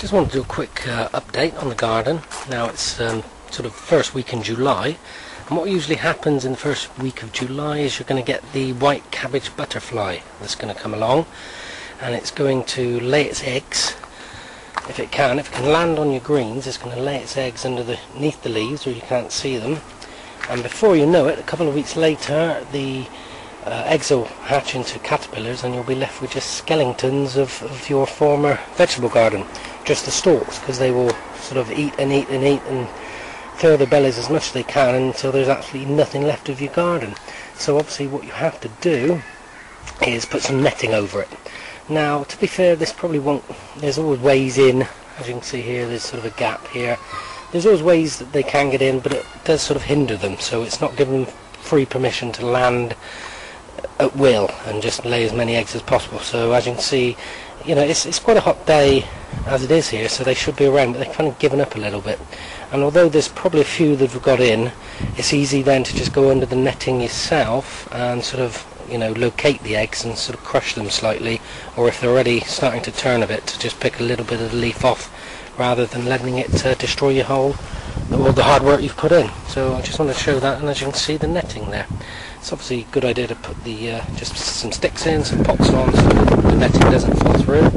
Just wanted to do a quick uh, update on the garden. Now it's um, sort of first week in July. And what usually happens in the first week of July is you're going to get the white cabbage butterfly that's going to come along. And it's going to lay its eggs. If it can, if it can land on your greens it's going to lay its eggs underneath the leaves where you can't see them. And before you know it, a couple of weeks later the uh, eggs will hatch into caterpillars and you'll be left with just skeletons of, of your former vegetable garden just the stalks because they will sort of eat and eat and eat and fill their bellies as much as they can until there's absolutely nothing left of your garden. So obviously what you have to do is put some netting over it. Now to be fair this probably won't there's always ways in. As you can see here there's sort of a gap here. There's always ways that they can get in but it does sort of hinder them. So it's not giving them free permission to land at will and just lay as many eggs as possible. So as you can see, you know, it's, it's quite a hot day as it is here, so they should be around, but they've kind of given up a little bit. And although there's probably a few that have got in, it's easy then to just go under the netting yourself and sort of, you know, locate the eggs and sort of crush them slightly, or if they're already starting to turn a bit, to just pick a little bit of the leaf off rather than letting it uh, destroy your whole all the hard work you've put in. So I just want to show that, and as you can see, the netting there. It's obviously a good idea to put the uh, just some sticks in, some pots on, so the netting doesn't fall through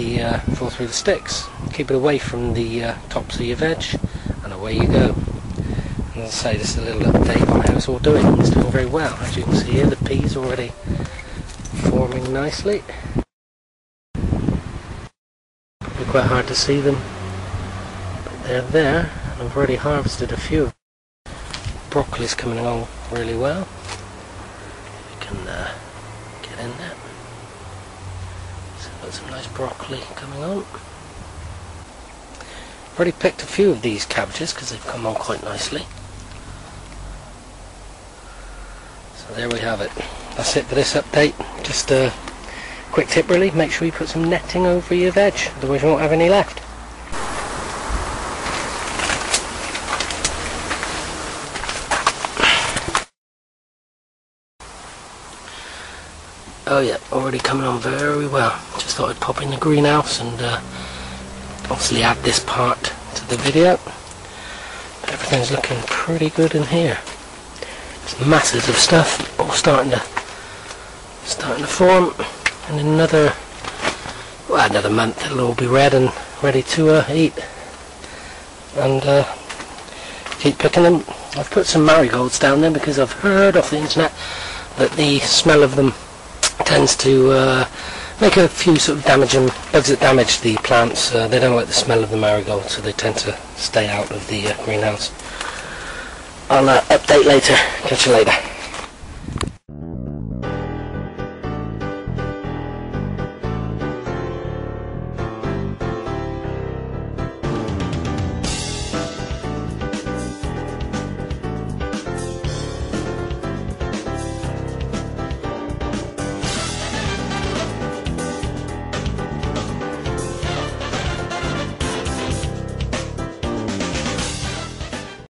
the uh, fall through the sticks. Keep it away from the uh, tops of your veg, and away you go. And as I say, this is a little update on how it's all doing. It's doing very well, as you can see here. The peas already forming nicely. Quite hard to see them, but they're there. I've already harvested a few. Broccoli's coming along really well. You can uh, get in there. Got some nice broccoli coming on. I've already picked a few of these cabbages because they've come on quite nicely. So there we have it. That's it for this update. Just a quick tip really, make sure you put some netting over your veg, otherwise you won't have any left. Oh yeah, already coming on very well. Just thought I'd pop in the greenhouse and uh, obviously add this part to the video. Everything's looking pretty good in here. It's masses of stuff all starting to starting to form and in another well another month it'll all be red and ready to uh, eat and uh, keep picking them. I've put some marigolds down there because I've heard off the internet that the smell of them tends to uh, make a few sort of damaging bugs that damage the plants. Uh, they don't like the smell of the marigold, so they tend to stay out of the uh, greenhouse. I'll uh, update later. Catch you later.